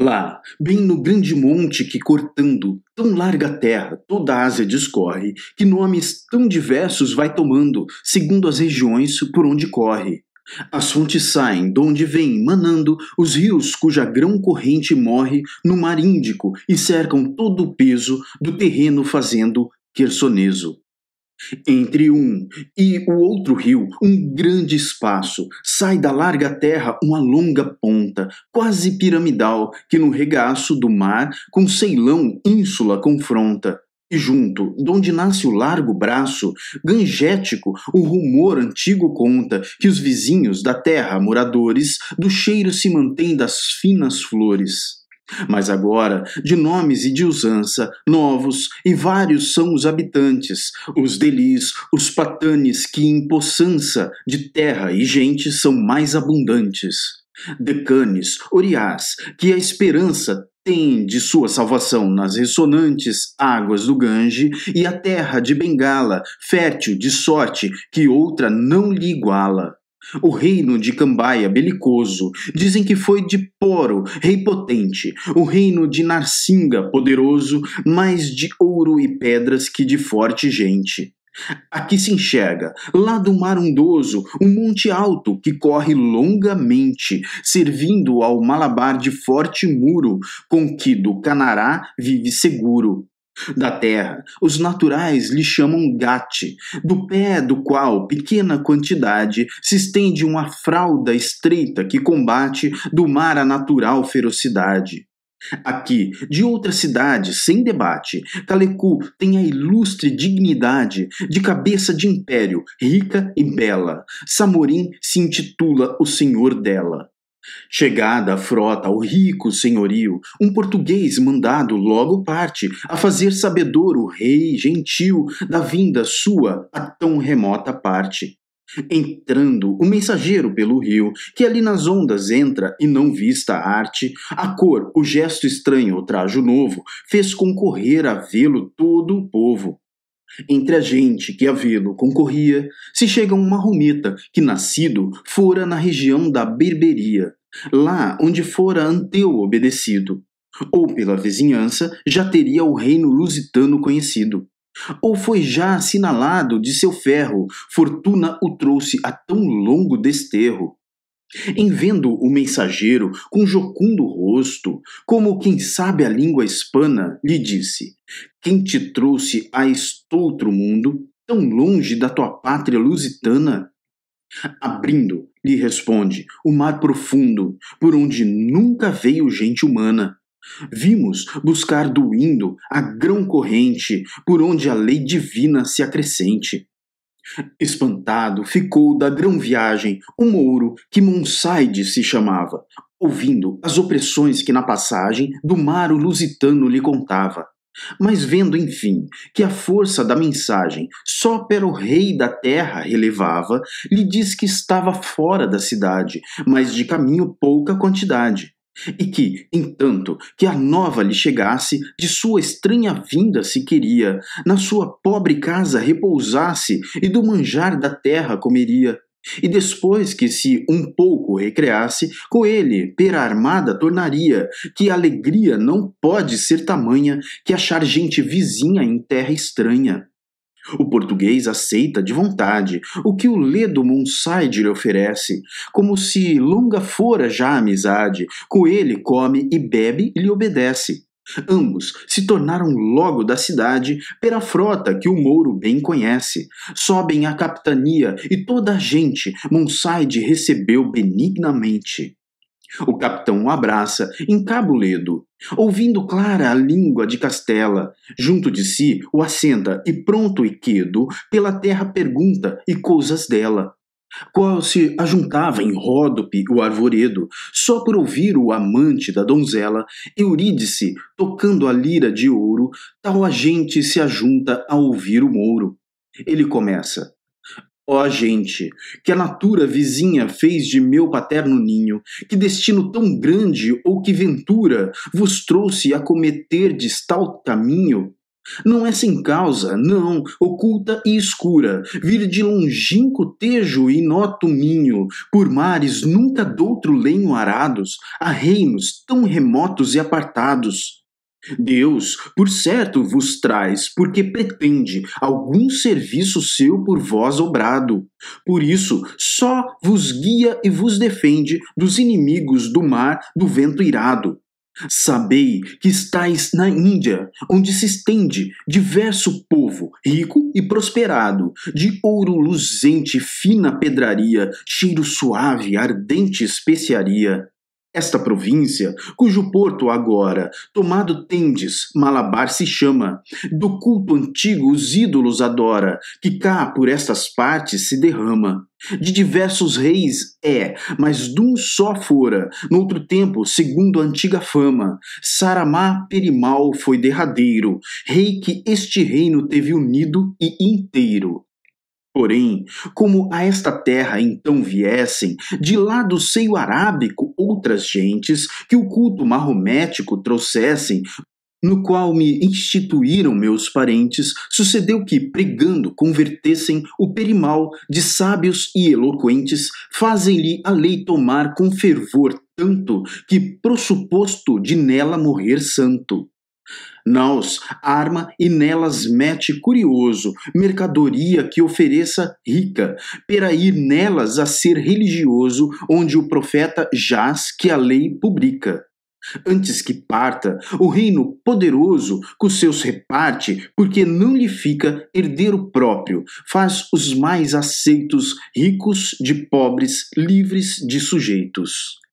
Lá, bem no grande monte que cortando tão larga terra toda a Ásia discorre, que nomes tão diversos vai tomando, segundo as regiões por onde corre. As fontes saem, donde vêm, manando, os rios cuja grão corrente morre no mar Índico e cercam todo o peso do terreno fazendo quersoneso. Entre um e o outro rio, um grande espaço, sai da larga terra uma longa ponta, quase piramidal, que no regaço do mar com Ceilão ínsula confronta. E junto, donde nasce o largo braço, gangético, o rumor antigo conta que os vizinhos da terra, moradores, do cheiro se mantêm das finas flores. Mas agora, de nomes e de usança, novos e vários são os habitantes, os delis, os patanes, que em poçança de terra e gente são mais abundantes. Decanes, Oriás, que a esperança tem de sua salvação nas ressonantes águas do Gange e a terra de Bengala, fértil de sorte que outra não lhe iguala. O reino de Cambaia, belicoso, dizem que foi de Poro, rei potente, o reino de Narsinga, poderoso, mais de ouro e pedras que de forte gente. Aqui se enxerga, lá do mar ondoso, um monte alto que corre longamente, servindo ao malabar de forte muro, com que do Canará vive seguro. Da terra, os naturais lhe chamam gate, do pé do qual pequena quantidade se estende uma fralda estreita que combate do mar a natural ferocidade. Aqui, de outra cidade, sem debate, Calecu tem a ilustre dignidade de cabeça de império, rica e bela. Samorim se intitula o senhor dela. Chegada a frota ao rico senhorio, um português mandado logo parte a fazer sabedor o rei gentil da vinda sua a tão remota parte. Entrando o mensageiro pelo rio, que ali nas ondas entra e não vista a arte, a cor, o gesto estranho, o trajo novo, fez concorrer a vê-lo todo o povo. Entre a gente que a vê-lo concorria, se chega uma romita que nascido fora na região da Berberia, lá onde fora Anteu obedecido, ou pela vizinhança já teria o reino lusitano conhecido. Ou foi já assinalado de seu ferro, fortuna o trouxe a tão longo desterro. Em vendo o mensageiro com jocundo rosto, como quem sabe a língua hispana, lhe disse: Quem te trouxe a estoutro mundo, tão longe da tua pátria lusitana? Abrindo, lhe responde, o mar profundo, por onde nunca veio gente humana. Vimos buscar do Indo a grão corrente, por onde a lei divina se acrescente. Espantado ficou da grão viagem o mouro que Monsaide se chamava, ouvindo as opressões que na passagem do mar o lusitano lhe contava. Mas vendo, enfim, que a força da mensagem só para o rei da terra relevava, lhe diz que estava fora da cidade, mas de caminho pouca quantidade e que, entanto que a nova lhe chegasse, de sua estranha vinda se queria, na sua pobre casa repousasse e do manjar da terra comeria. E depois que se um pouco recreasse, com ele, pera armada tornaria, que alegria não pode ser tamanha que achar gente vizinha em terra estranha. O português aceita de vontade o que o ledo Monsaide lhe oferece, como se longa fora já a amizade, com ele come e bebe e lhe obedece. Ambos se tornaram logo da cidade pela frota que o Mouro bem conhece. Sobem à capitania e toda a gente Monsaide recebeu benignamente. O capitão o abraça em Cabo Ledo, ouvindo clara a língua de Castela. Junto de si o assenta e pronto e quedo pela terra pergunta e coisas dela. Qual se ajuntava em ródope o arvoredo, só por ouvir o amante da donzela, Eurídice, tocando a lira de ouro, tal a gente se ajunta a ouvir o mouro. Ele começa: Ó oh, gente, que a natura vizinha fez de meu paterno ninho, que destino tão grande ou que ventura vos trouxe a cometerdes tal caminho? Não é sem causa, não, oculta e escura, vir de longínquo tejo e noto minho, por mares nunca doutro lenho arados, a reinos tão remotos e apartados. Deus, por certo, vos traz, porque pretende algum serviço seu por vós obrado. Por isso, só vos guia e vos defende dos inimigos do mar, do vento irado. Sabei que estais na Índia, onde se estende diverso povo, rico e prosperado, de ouro luzente, fina pedraria, cheiro suave, ardente especiaria. Esta província, cujo porto agora, tomado tendes, Malabar se chama, do culto antigo os ídolos adora, que cá por estas partes se derrama. De diversos reis é, mas dum só fora, noutro tempo, segundo a antiga fama. Saramá Perimal foi derradeiro, rei que este reino teve unido e inteiro. Porém, como a esta terra então viessem, de lá do seio arábico, outras gentes que o culto mahomético trouxessem, no qual me instituíram meus parentes, sucedeu que, pregando, convertessem o perimal de sábios e eloquentes, fazem-lhe a lei tomar com fervor tanto que pressuposto de nela morrer santo. Naus arma e nelas mete curioso, mercadoria que ofereça rica, para ir nelas a ser religioso, onde o profeta jaz que a lei publica. Antes que parta, o reino poderoso com seus reparte, porque não lhe fica herdeiro próprio, faz os mais aceitos ricos de pobres, livres de sujeitos.